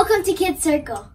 Welcome to Kids Circle.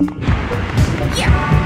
Yeah!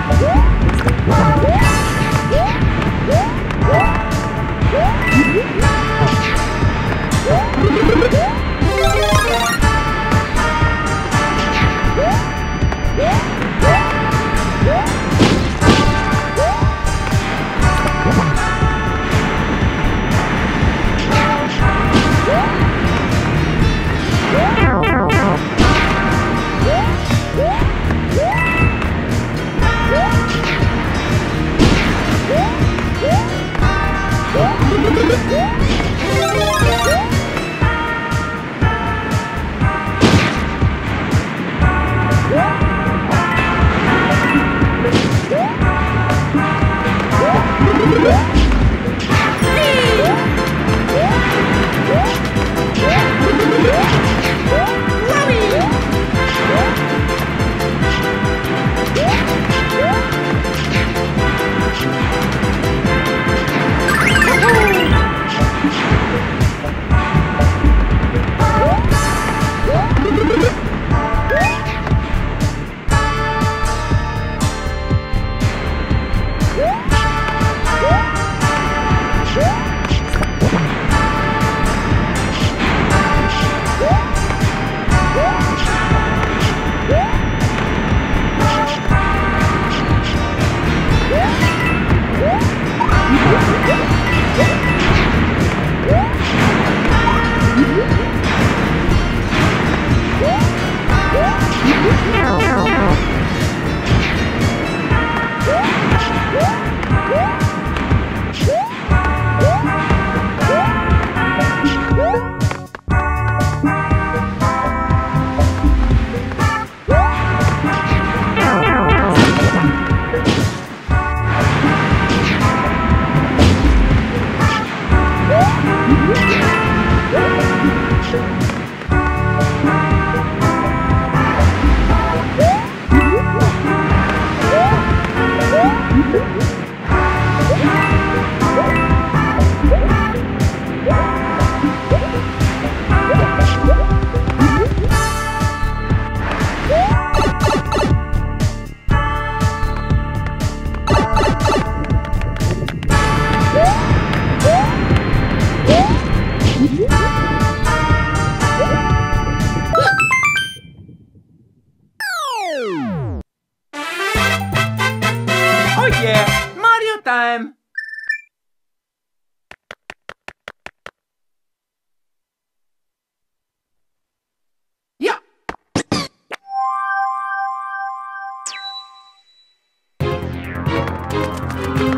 Música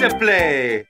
Let's play!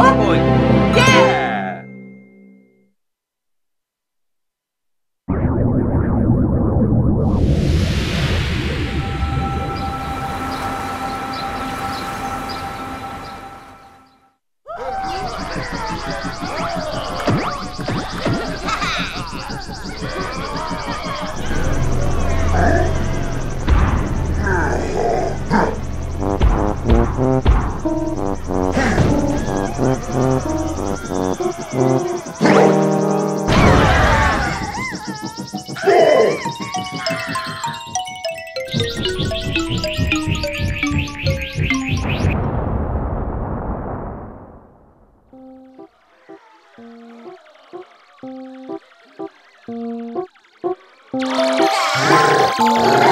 Oh boy. Yeah.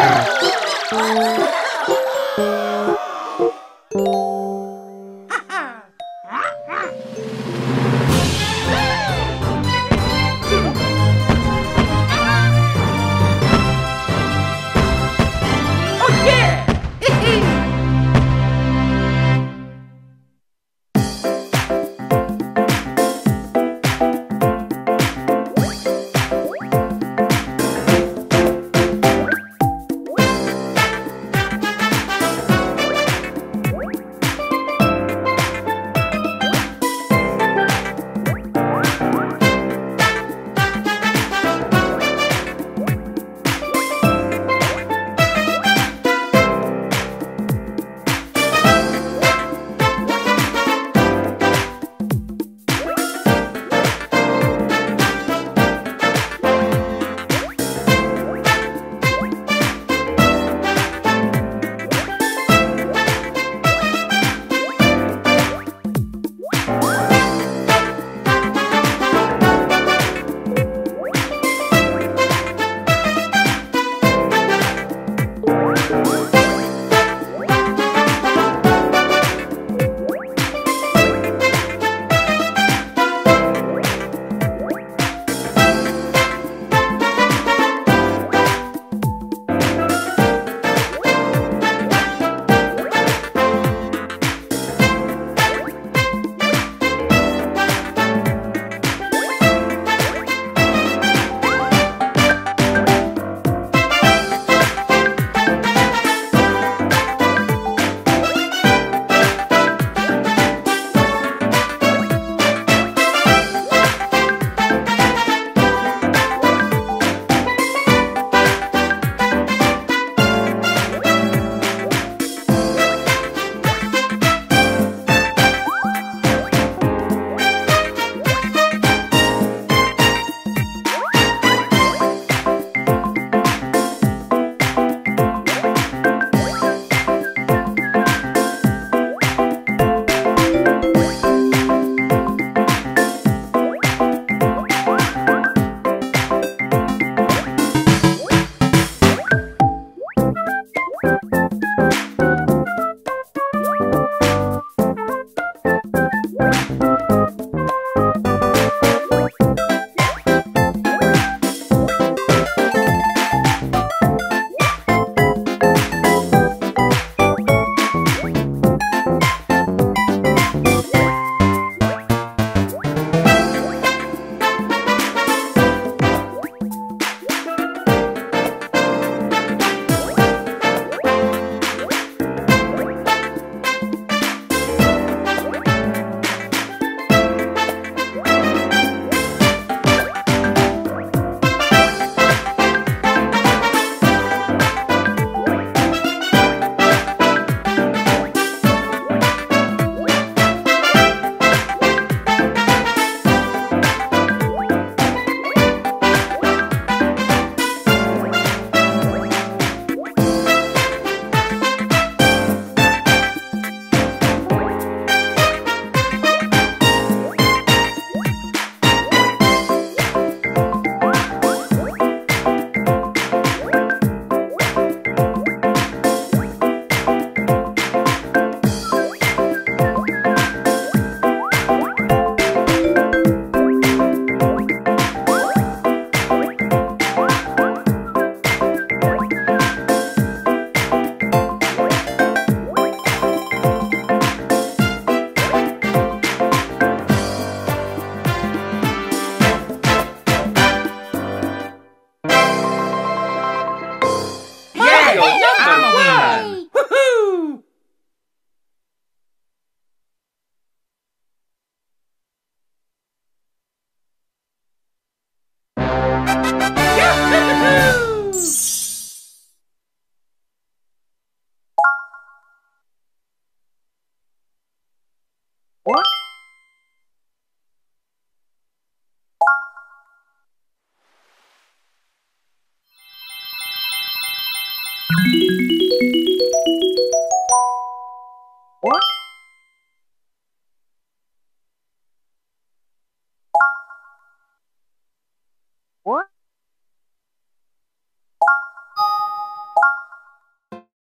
Yes!